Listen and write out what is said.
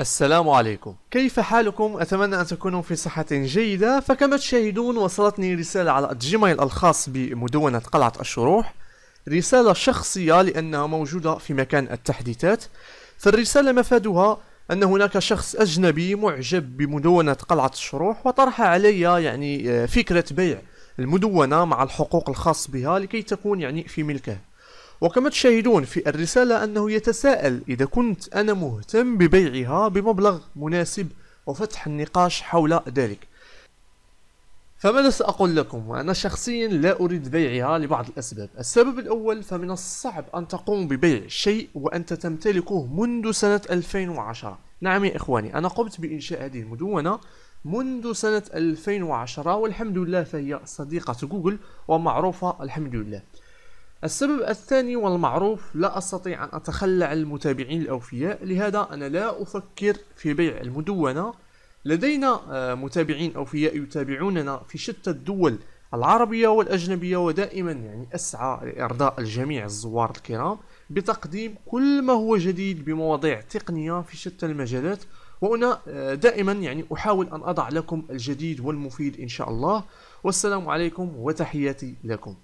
السلام عليكم. كيف حالكم؟ أتمنى أن تكونوا في صحة جيدة. فكما تشاهدون وصلتني رسالة على الجيميل الخاص بمدونة قلعة الشروح. رسالة شخصية لأنها موجودة في مكان التحديثات. فالرسالة مفادها أن هناك شخص أجنبي معجب بمدونة قلعة الشروح وطرح علي يعني آه، فكرة بيع المدونة مع الحقوق الخاص بها لكي تكون يعني في ملكه. وكما تشاهدون في الرسالة أنه يتساءل إذا كنت أنا مهتم ببيعها بمبلغ مناسب وفتح النقاش حول ذلك. فماذا سأقول لكم؟ أنا شخصيا لا أريد بيعها لبعض الأسباب. السبب الأول فمن الصعب أن تقوم ببيع شيء وأنت تمتلكه منذ سنة 2010 نعم يا إخواني أنا قمت بإنشاء هذه المدونة منذ سنة 2010 والحمد لله فهي صديقة جوجل ومعروفة الحمد لله. السبب الثاني والمعروف لا أستطيع أن أتخلى عن المتابعين الأوفياء لهذا أنا لا أفكر في بيع المدونة. لدينا آه، متابعين أوفياء يتابعوننا في شتى الدول العربية والأجنبية ودائما يعني أسعى لإرضاء الجميع الزوار الكرام بتقديم كل ما هو جديد بمواضيع تقنية في شتى المجالات. وأنا آه، دائما يعني أحاول أن أضع لكم الجديد والمفيد إن شاء الله. والسلام عليكم وتحياتي لكم.